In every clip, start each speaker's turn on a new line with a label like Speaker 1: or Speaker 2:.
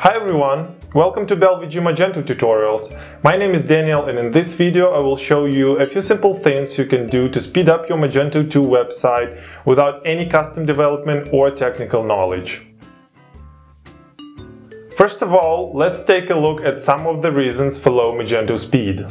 Speaker 1: Hi everyone, welcome to BelVG Magento tutorials. My name is Daniel and in this video I will show you a few simple things you can do to speed up your Magento 2 website without any custom development or technical knowledge. First of all, let's take a look at some of the reasons for low Magento speed.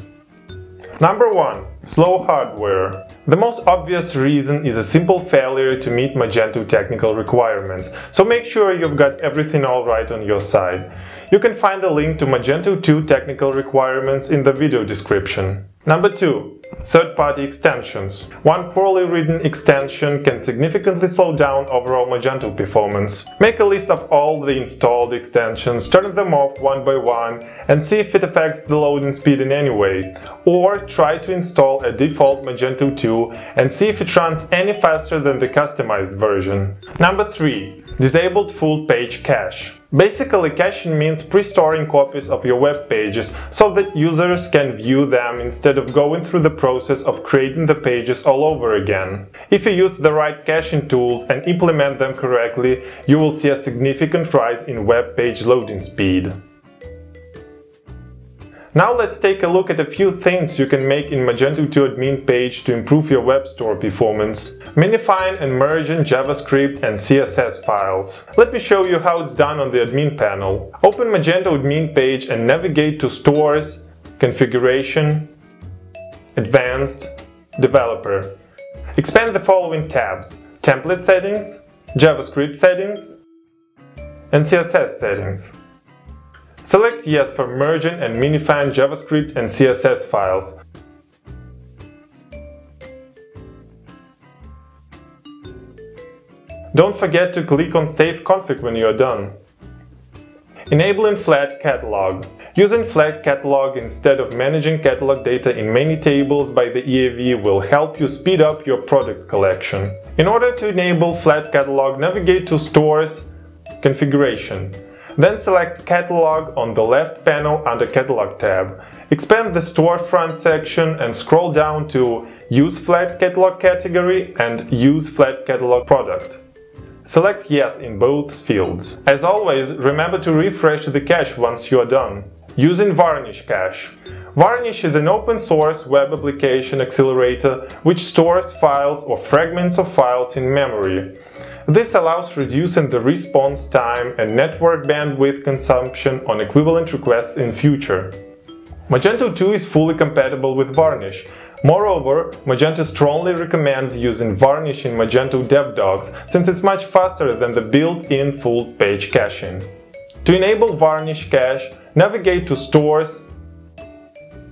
Speaker 1: Number 1. Slow hardware. The most obvious reason is a simple failure to meet Magento technical requirements, so make sure you've got everything alright on your side. You can find a link to Magento 2 technical requirements in the video description. Number 2. Third-party extensions. One poorly written extension can significantly slow down overall Magento performance. Make a list of all the installed extensions, turn them off one by one, and see if it affects the loading speed in any way. Or try to install a default Magento 2 and see if it runs any faster than the customized version. Number 3. Disabled full page cache. Basically, caching means pre-storing copies of your web pages so that users can view them instead of going through the process of creating the pages all over again. If you use the right caching tools and implement them correctly, you will see a significant rise in web page loading speed. Now let's take a look at a few things you can make in Magento 2 admin page to improve your web store performance. Minifying and merging JavaScript and CSS files. Let me show you how it's done on the admin panel. Open Magento admin page and navigate to Stores, Configuration, Advanced, Developer. Expand the following tabs Template settings, JavaScript settings, and CSS settings. Select Yes for merging and minifying JavaScript and CSS files. Don't forget to click on Save Config when you are done. Enabling Flat Catalog. Using Flat Catalog instead of managing catalog data in many tables by the EAV will help you speed up your product collection. In order to enable Flat Catalog, navigate to Stores, Configuration. Then select Catalog on the left panel under Catalog tab. Expand the storefront section and scroll down to Use Flat Catalog category and Use Flat Catalog product. Select Yes in both fields. As always, remember to refresh the cache once you are done. Using Varnish Cache. Varnish is an open source web application accelerator which stores files or fragments of files in memory. This allows reducing the response time and network bandwidth consumption on equivalent requests in future. Magento 2 is fully compatible with Varnish. Moreover, Magento strongly recommends using Varnish in Magento DevDocs since it's much faster than the built-in full-page caching. To enable Varnish cache, navigate to Stores,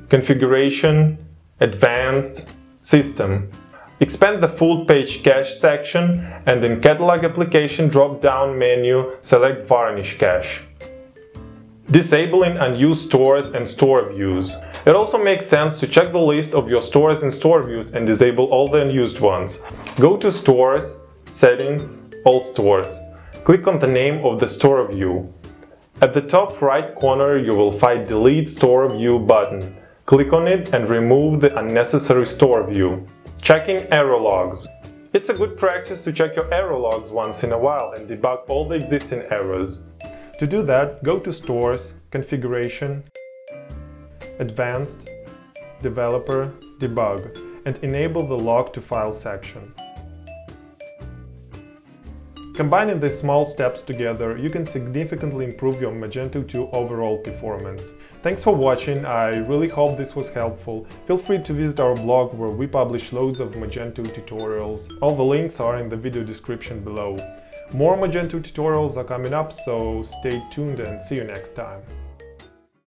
Speaker 1: Configuration, Advanced, System. Expand the full page cache section and in Catalog Application drop-down menu select Varnish Cache. Disabling unused stores and store views. It also makes sense to check the list of your stores and store views and disable all the unused ones. Go to Stores, Settings, All Stores. Click on the name of the store view. At the top right corner you will find Delete Store View button. Click on it and remove the unnecessary store view. Checking error logs. It's a good practice to check your error logs once in a while and debug all the existing errors. To do that, go to Stores, Configuration, Advanced, Developer, Debug, and enable the Log to File section. Combining these small steps together, you can significantly improve your Magento 2 overall performance. Thanks for watching, I really hope this was helpful. Feel free to visit our blog where we publish loads of Magento tutorials. All the links are in the video description below. More Magento tutorials are coming up, so stay tuned and see you next time.